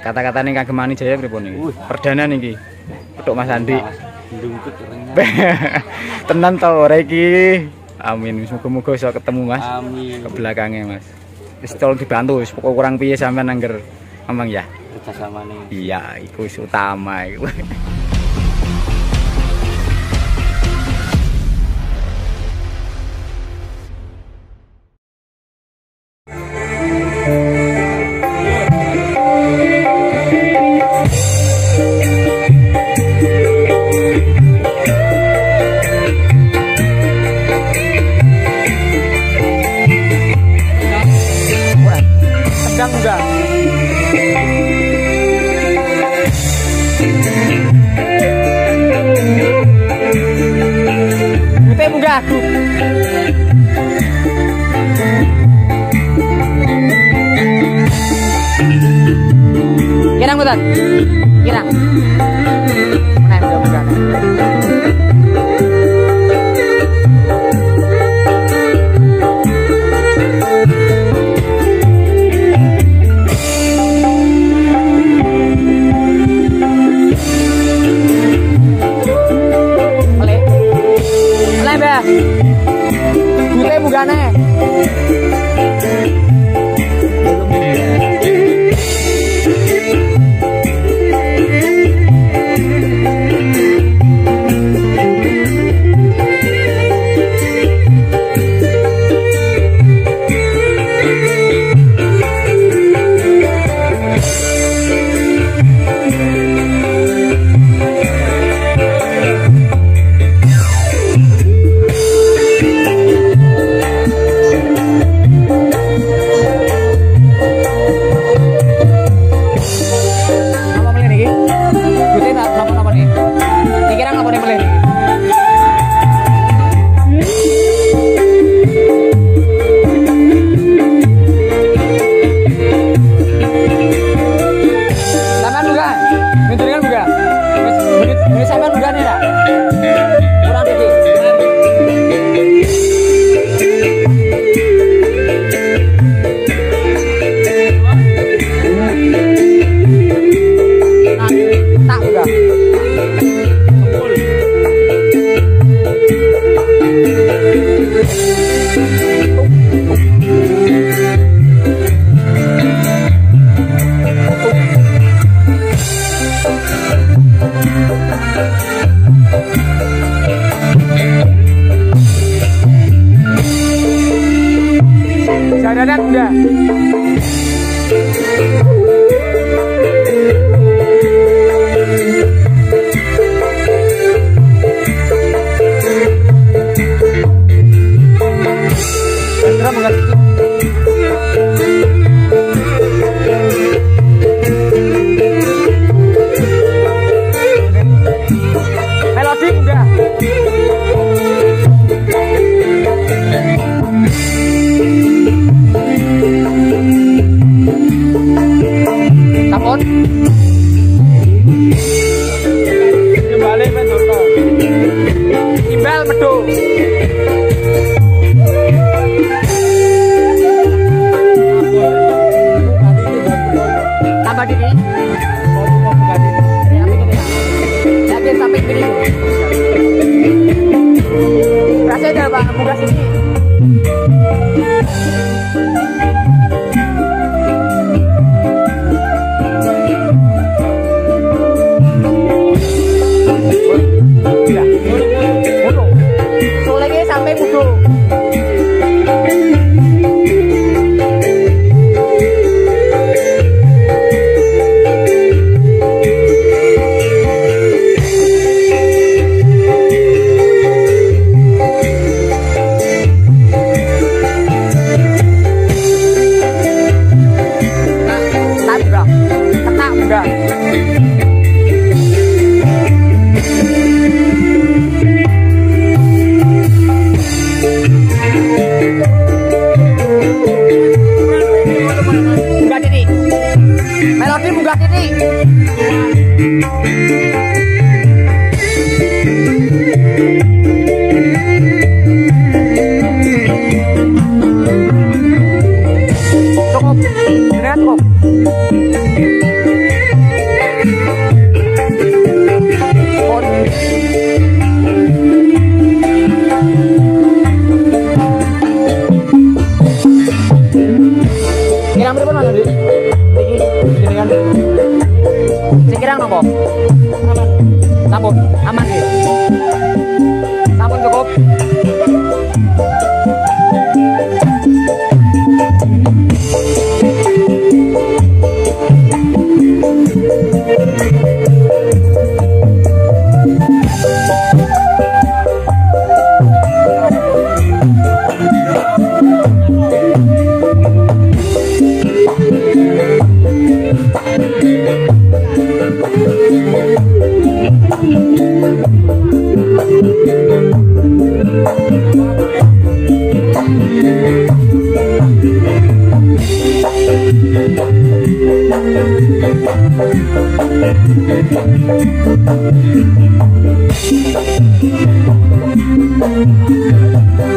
Kata-kata nih kagem Mani Jaya pripun iki? Wih. Perdana niki. Petuk Mas Andi. Ndungkut renyah. Tenan to ora iki. Amin. Muga-muga iso ketemu Mas. Amin. Ke belakangnya Mas. Wis tolong dibantu, wis pokok kurang piye sampean angger ngomong ya. Kerjasama nih. Iya, iku utama iku. Kirang Jadanan udah. anak muda sini 嗯 Pirang pripun Mas Dik? Niki jenengan. Sing? Aman. Aman sih.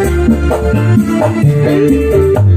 Hey, hey, hey.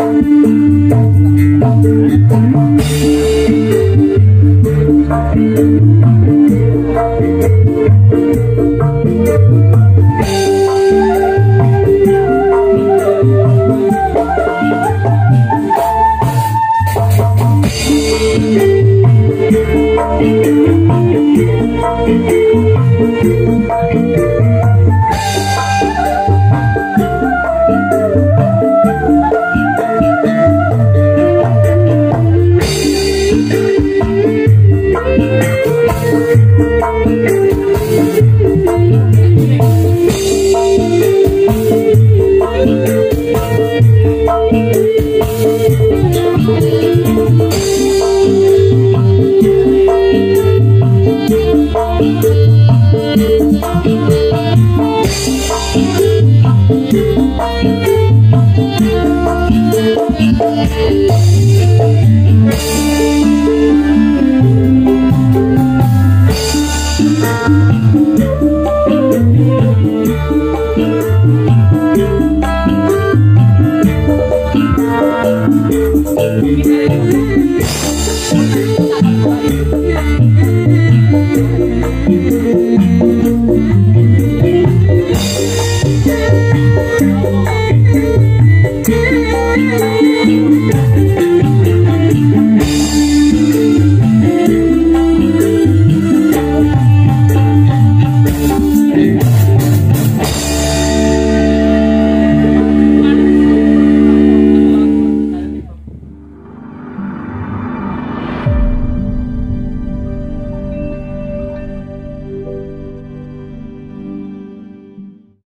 Thank you.